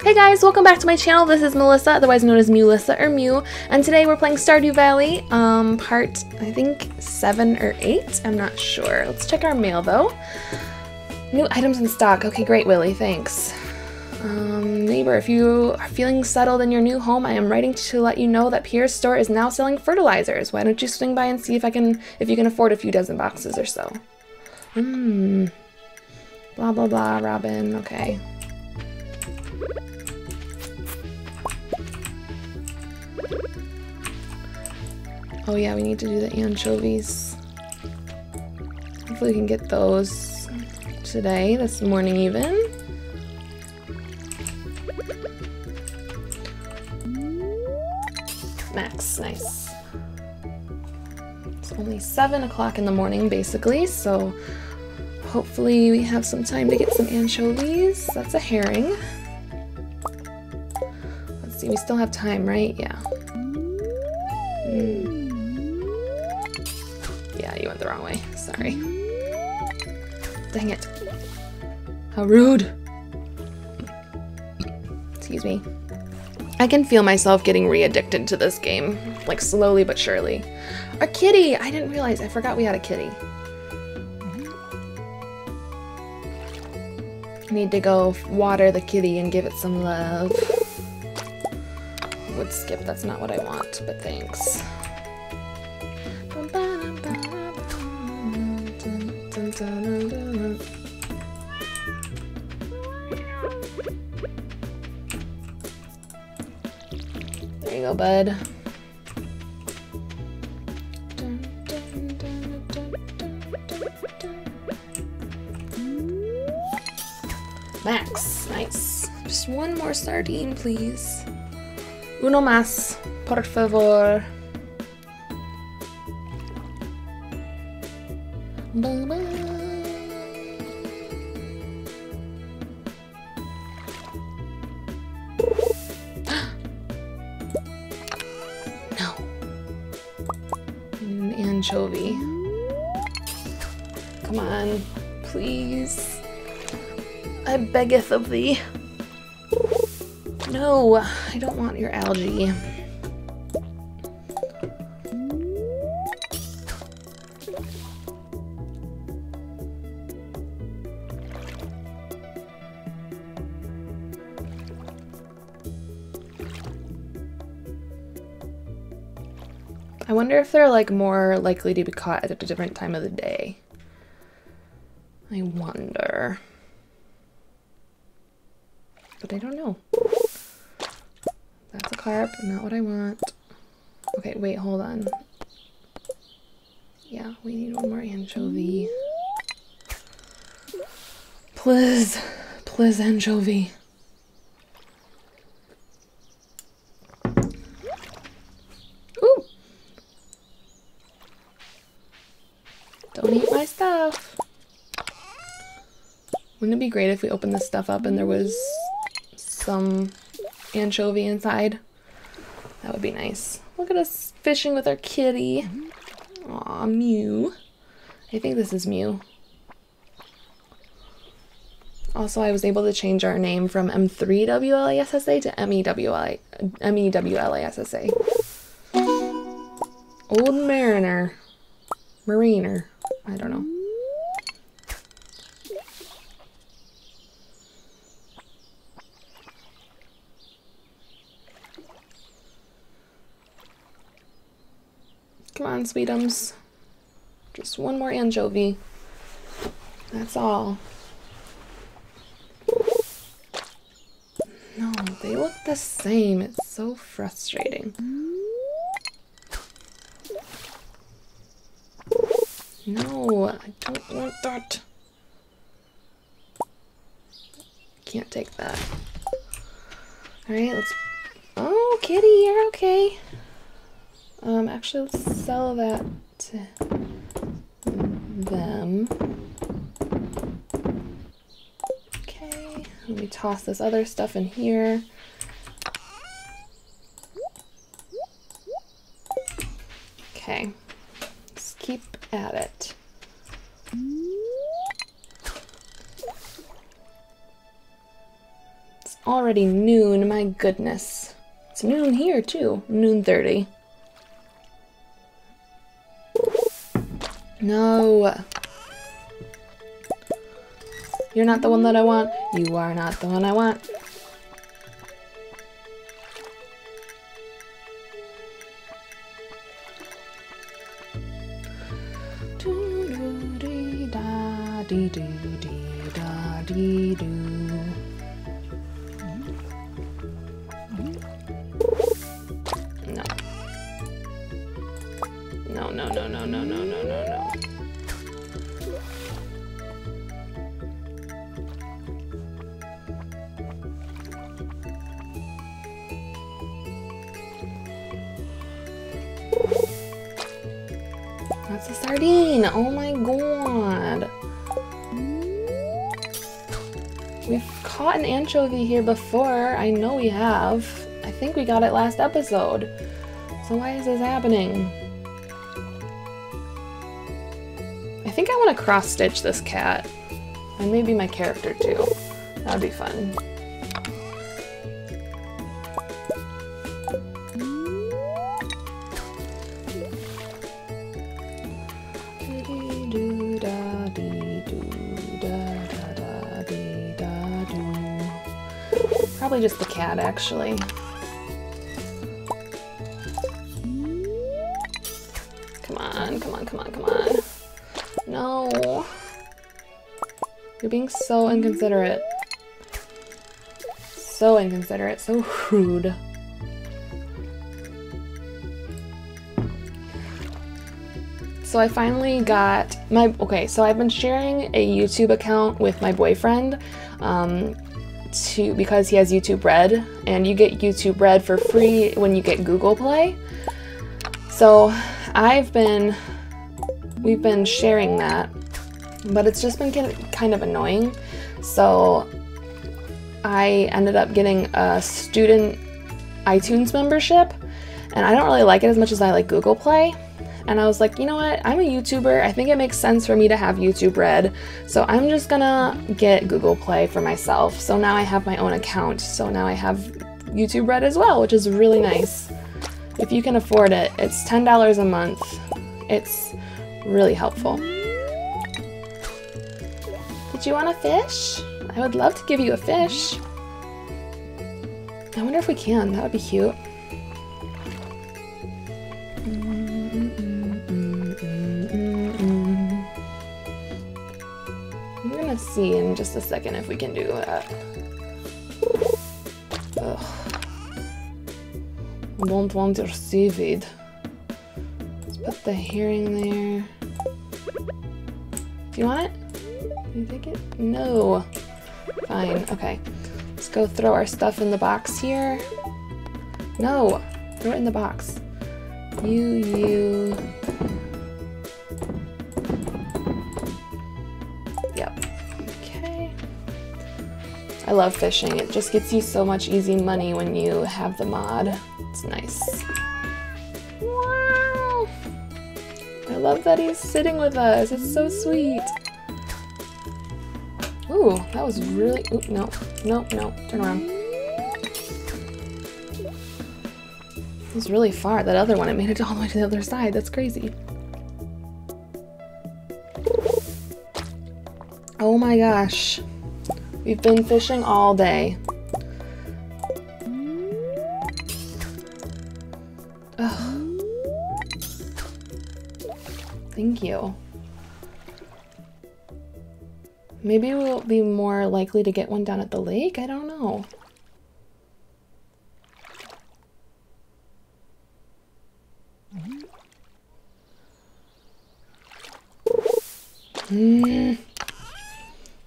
Hey guys, welcome back to my channel. This is Melissa, otherwise known as Mewlissa or Mew, and today we're playing Stardew Valley, um, part, I think, 7 or 8? I'm not sure. Let's check our mail, though. New items in stock. Okay, great, Willy, thanks. Um, neighbor, if you are feeling settled in your new home, I am writing to let you know that Pierre's store is now selling fertilizers. Why don't you swing by and see if I can, if you can afford a few dozen boxes or so. Hmm. Blah, blah, blah, Robin. Okay. Oh yeah, we need to do the anchovies. Hopefully we can get those today, this morning even. Max, nice. It's only 7 o'clock in the morning basically, so hopefully we have some time to get some anchovies. That's a herring. Let's see, we still have time, right? Yeah. Sorry. Dang it. How rude. Excuse me. I can feel myself getting re-addicted to this game, like slowly but surely. A kitty! I didn't realize, I forgot we had a kitty. Need to go water the kitty and give it some love. Would skip, that's not what I want, but thanks. There you go, bud. Max, nice. Just one more sardine, please. Uno más, por favor. no. An anchovy. Come on, please. I beggeth of thee. No, I don't want your algae. Wonder if they're like more likely to be caught at a different time of the day. I wonder. But I don't know. That's a carp, not what I want. Okay, wait, hold on. Yeah, we need one more anchovy. Please, please anchovy. Ooh! Don't eat my stuff. Wouldn't it be great if we opened this stuff up and there was some anchovy inside? That would be nice. Look at us fishing with our kitty. Aw, Mew. I think this is Mew. Also, I was able to change our name from M3WLISSA to MEWLA MEWLASSA. Old Mariner. Mariner. I don't know. Come on, sweetums. Just one more anchovy. That's all. No, they look the same. It's so frustrating. No, I don't want that. Can't take that. Alright, let's... Oh, kitty, you're okay. Um, actually, let's sell that to them. Okay, let me toss this other stuff in here. Okay, let's keep at it. It's already noon, my goodness. It's noon here too, noon 30. No. You're not the one that I want. You are not the one I want. dee doo dee da dee. That's a sardine. Oh my god. We've caught an anchovy here before. I know we have. I think we got it last episode. So why is this happening? I think I want to cross-stitch this cat. And maybe my character too. That would be fun. Just the cat, actually. Come on, come on, come on, come on. No. You're being so inconsiderate. So inconsiderate, so rude. So I finally got my, okay, so I've been sharing a YouTube account with my boyfriend um, to, because he has YouTube Red, and you get YouTube Red for free when you get Google Play. So I've been, we've been sharing that, but it's just been kind of annoying. So I ended up getting a student iTunes membership, and I don't really like it as much as I like Google Play. And I was like, you know what? I'm a YouTuber. I think it makes sense for me to have YouTube Red. So I'm just gonna get Google Play for myself. So now I have my own account. So now I have YouTube Red as well, which is really nice. If you can afford it, it's $10 a month. It's really helpful. Did you want a fish? I would love to give you a fish. I wonder if we can. That would be cute. See in just a second if we can do that. Ugh. Don't want your seaweed. Let's put the herring there. Do you want it? Do you take it? No. Fine, okay. Let's go throw our stuff in the box here. No! Throw it in the box. You, you, I love fishing. It just gets you so much easy money when you have the mod. It's nice. Wow! I love that he's sitting with us. It's so sweet. Ooh, that was really... Ooh, no, no, no. Turn around. It was really far. That other one, it made it all the way to the other side. That's crazy. Oh my gosh. We've been fishing all day. Ugh. Thank you. Maybe we'll be more likely to get one down at the lake? I don't know. Mm.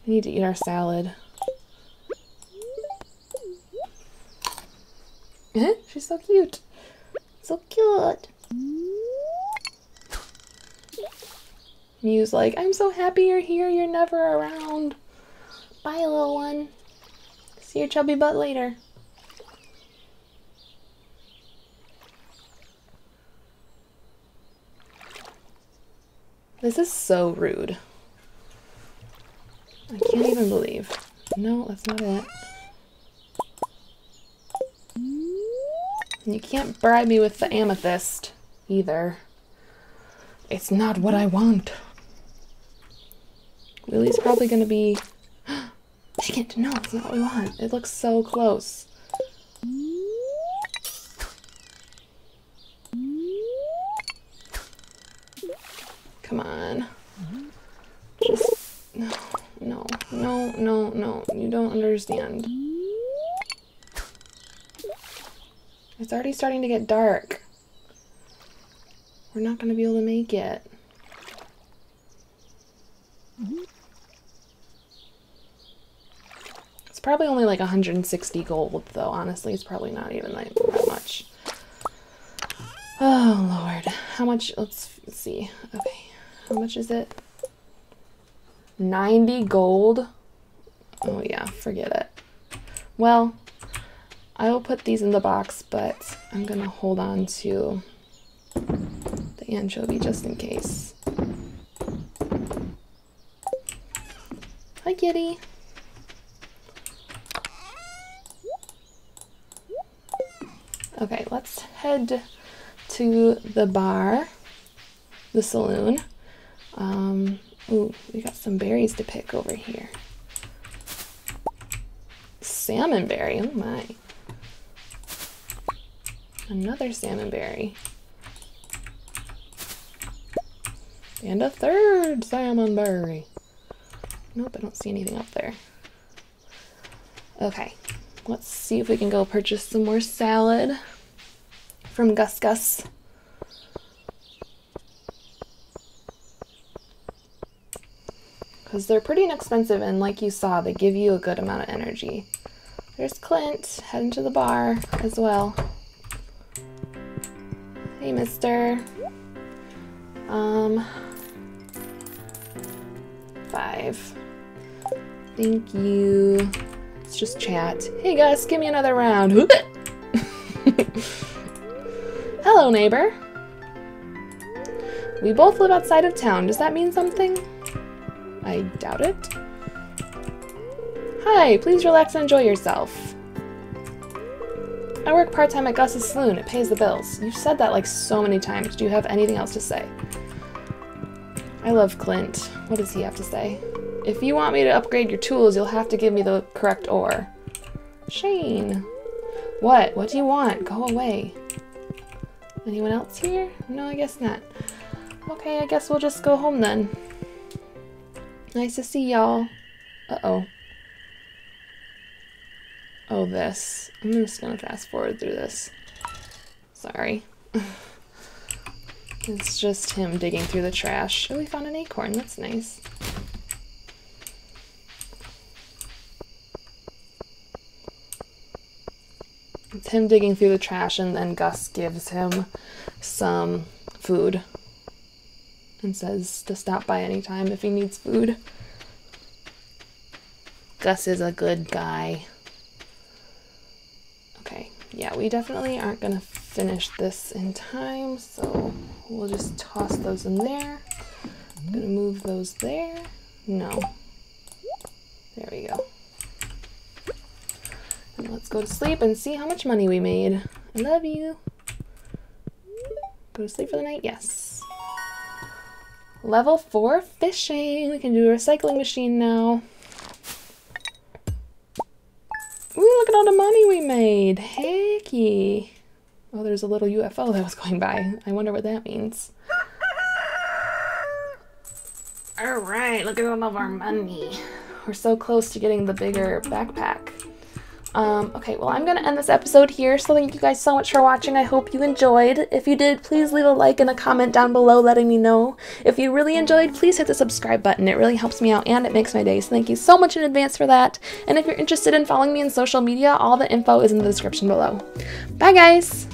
We need to eat our salad. She's so cute. So cute. Mew's like, I'm so happy you're here. You're never around. Bye, little one. See your chubby butt later. This is so rude. I can't even believe. No, that's not it. And you can't bribe me with the amethyst either. It's not what I want. Lily's probably gonna be... Dang it, no, it's not what we want. It looks so close. Come on. Just... No, no, no, no, no. You don't understand. It's already starting to get dark. We're not going to be able to make it. It's probably only like 160 gold, though. Honestly, it's probably not even like that much. Oh, Lord. How much? Let's see. Okay. How much is it? 90 gold? Oh, yeah. Forget it. Well, I will put these in the box, but I'm going to hold on to the anchovy just in case. Hi, kitty. Okay, let's head to the bar, the saloon. Um, ooh, we got some berries to pick over here. Salmon berry, oh my. Another salmon berry. And a third salmon berry. Nope, I don't see anything up there. Okay, let's see if we can go purchase some more salad from Gus Gus. Because they're pretty inexpensive, and like you saw, they give you a good amount of energy. There's Clint, heading to the bar as well. Hey, mister. Um, five. Thank you. Let's just chat. Hey, Gus, give me another round. Hello, neighbor. We both live outside of town. Does that mean something? I doubt it. Hi, please relax and enjoy yourself. I work part-time at Gus's Saloon. It pays the bills. You've said that like so many times. Do you have anything else to say? I love Clint. What does he have to say? If you want me to upgrade your tools, you'll have to give me the correct ore. Shane. What? What do you want? Go away. Anyone else here? No, I guess not. Okay, I guess we'll just go home then. Nice to see y'all. Uh-oh. Oh, this. I'm just gonna fast forward through this. Sorry. it's just him digging through the trash. Oh, we found an acorn. That's nice. It's him digging through the trash, and then Gus gives him some food and says to stop by anytime if he needs food. Gus is a good guy. Yeah, we definitely aren't going to finish this in time, so we'll just toss those in there. I'm going to move those there. No. There we go. And let's go to sleep and see how much money we made. I love you. Go to sleep for the night? Yes. Level 4 fishing. We can do a recycling machine now. Ooh, look at all the money we made. Hecky. Oh, there's a little UFO that was going by. I wonder what that means. Alright, look at all of our money. We're so close to getting the bigger backpack. Um, okay, well, I'm going to end this episode here, so thank you guys so much for watching. I hope you enjoyed. If you did, please leave a like and a comment down below letting me know. If you really enjoyed, please hit the subscribe button. It really helps me out and it makes my day, so thank you so much in advance for that. And if you're interested in following me on social media, all the info is in the description below. Bye, guys!